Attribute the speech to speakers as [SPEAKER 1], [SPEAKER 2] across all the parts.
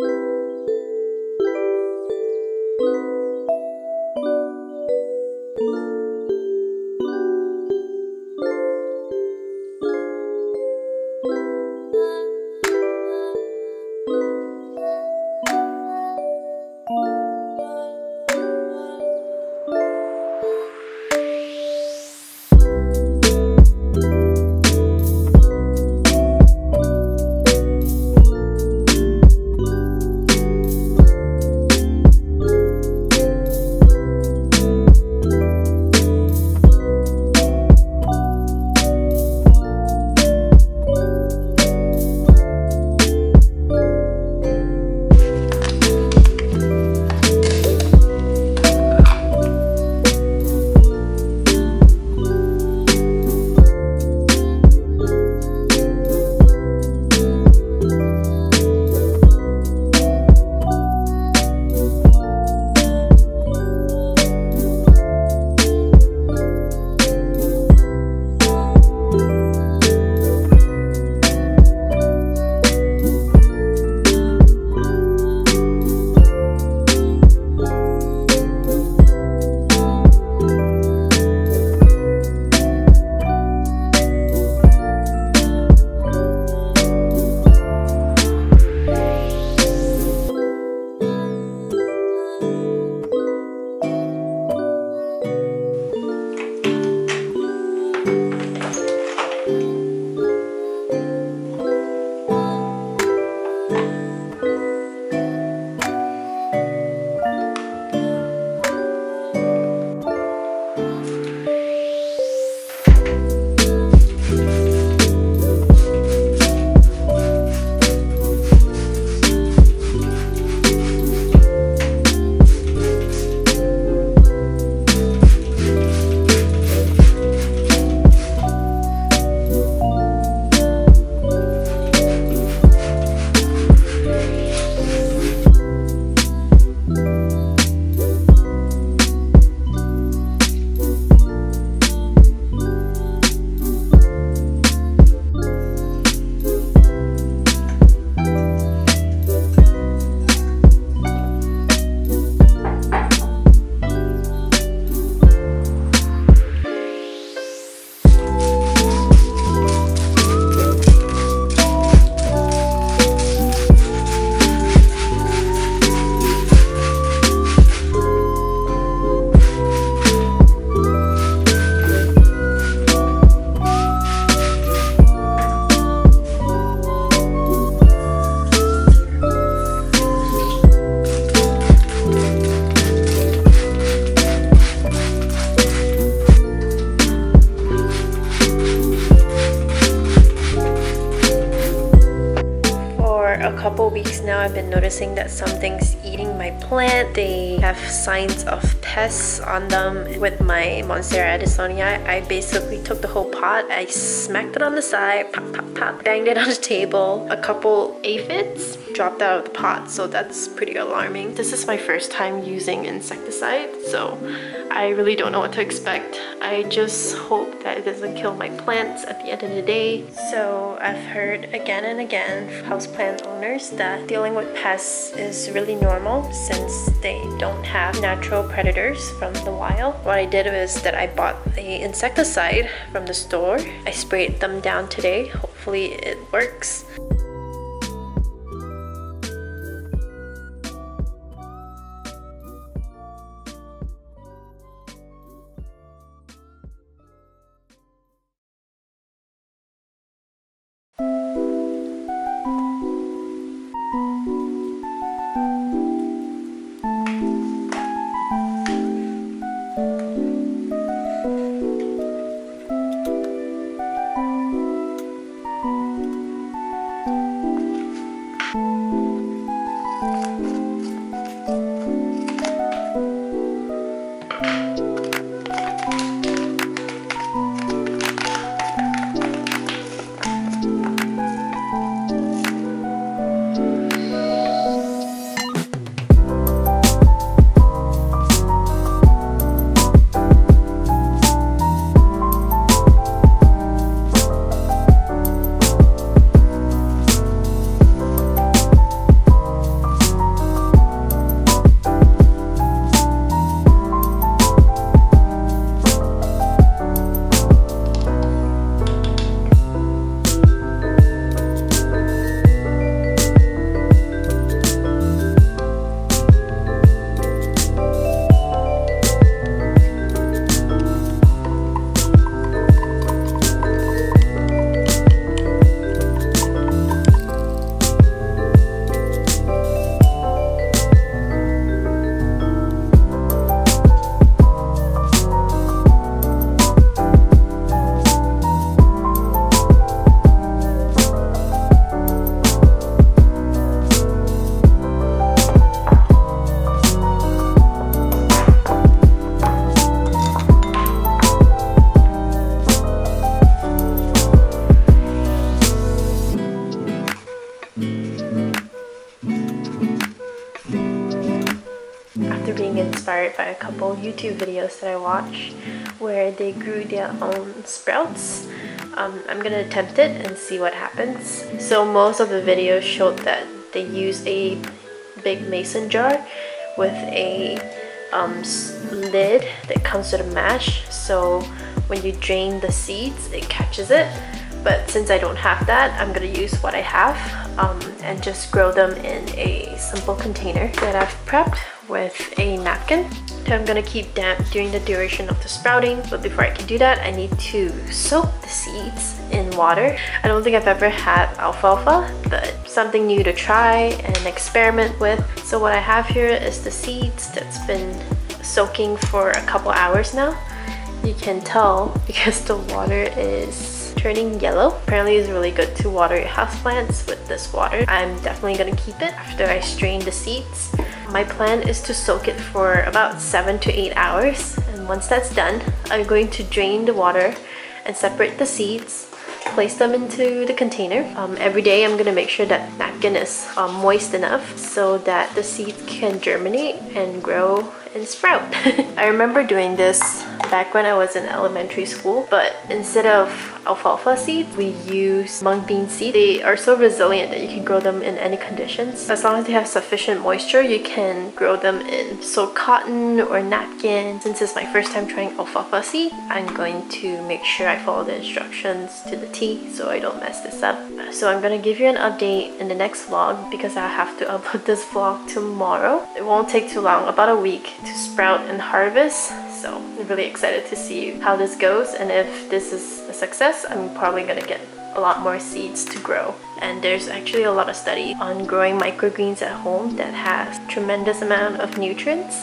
[SPEAKER 1] couple I've been noticing that something's eating my plant. They have signs of pests on them. With my Monstera adansonii, I basically took the whole pot, I smacked it on the side, pop, pop, pop, banged it on the table. A couple aphids dropped out of the pot, so that's pretty alarming. This is my first time using insecticide, so I really don't know what to expect. I just hope that it doesn't kill my plants at the end of the day. So I've heard again and again from houseplant owners that dealing with pests is really normal since they don't have natural predators from the wild. What I did was that I bought the insecticide from the store. I sprayed them down today. Hopefully it works. Couple YouTube videos that I watch where they grew their own sprouts. Um, I'm gonna attempt it and see what happens. So most of the videos showed that they use a big mason jar with a um, lid that comes with a mash so when you drain the seeds it catches it but since I don't have that I'm gonna use what I have um, and just grow them in a simple container that I've prepped with a napkin I'm gonna keep damp during the duration of the sprouting but before I can do that I need to soak the seeds in water I don't think I've ever had alfalfa but something new to try and experiment with so what I have here is the seeds that's been soaking for a couple hours now you can tell because the water is turning yellow. Apparently it's really good to water your houseplants with this water. I'm definitely gonna keep it after I strain the seeds. My plan is to soak it for about 7 to 8 hours and once that's done, I'm going to drain the water and separate the seeds place them into the container. Um, every day I'm gonna make sure that napkin is um, moist enough so that the seeds can germinate and grow and sprout. I remember doing this back when I was in elementary school but instead of alfalfa seeds we use mung bean seed. They are so resilient that you can grow them in any conditions. As long as they have sufficient moisture you can grow them in soaked cotton or napkin. Since it's my first time trying alfalfa seed I'm going to make sure I follow the instructions to the T so I don't mess this up. So I'm gonna give you an update in the next vlog because I have to upload this vlog tomorrow. It won't take too long, about a week to sprout and harvest. So I'm really excited to see how this goes and if this is a success I'm probably gonna get a lot more seeds to grow. And there's actually a lot of study on growing microgreens at home that has tremendous amount of nutrients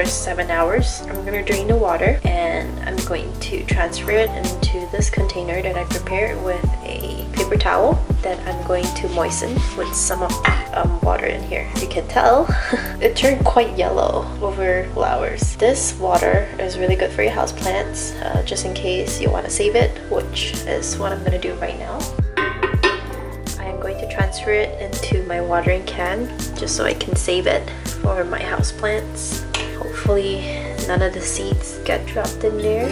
[SPEAKER 1] over seven hours I'm gonna drain the water and I'm going to transfer it into this container that I prepared with a paper towel that I'm going to moisten with some of um, water in here. You can tell it turned quite yellow over hours. This water is really good for your house plants uh, just in case you want to save it which is what I'm going to do right now. Going to transfer it into my watering can just so I can save it for my house plants. Hopefully none of the seeds get dropped in there.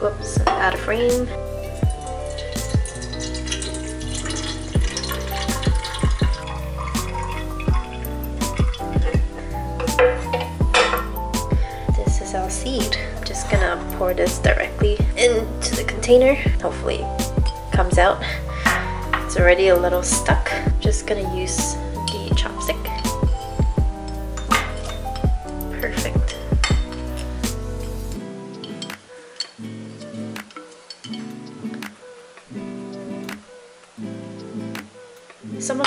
[SPEAKER 1] Whoops, out of frame. This is our seed. I'm just gonna pour this directly into the container. Hopefully comes out. It's already a little stuck. Just gonna use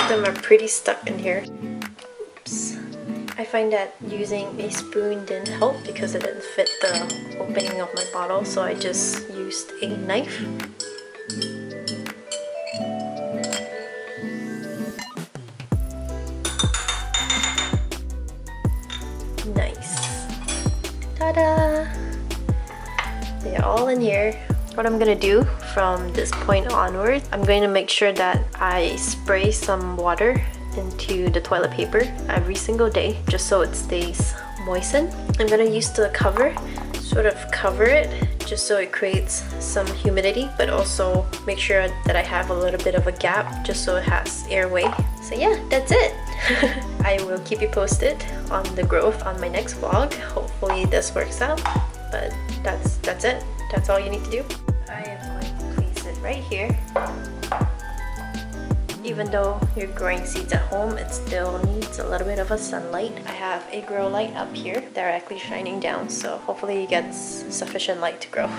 [SPEAKER 1] them are pretty stuck in here. Oops. I find that using a spoon didn't help because it didn't fit the opening of my bottle so I just used a knife. Nice. Ta-da! They're all in here. What I'm gonna do from this point onward, I'm going to make sure that I spray some water into the toilet paper every single day just so it stays moistened. I'm gonna use the cover, sort of cover it just so it creates some humidity but also make sure that I have a little bit of a gap just so it has airway. So yeah, that's it. I will keep you posted on the growth on my next vlog. Hopefully this works out, but that's that's it. That's all you need to do. Right here. Even though you're growing seeds at home, it still needs a little bit of a sunlight. I have a grow light up here directly shining down, so hopefully it gets sufficient light to grow.